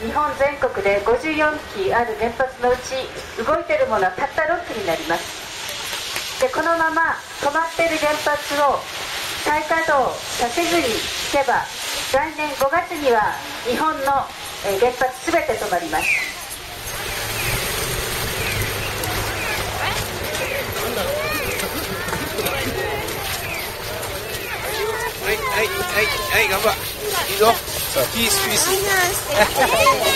日本全国で54基ある原発のうち動いてるものはたった6基になります。でこのまま止まっている原発を再稼働させずにいけば来年5月には日本の原発全て止まります。はいはいはい頑張いいぞ。ピースピース。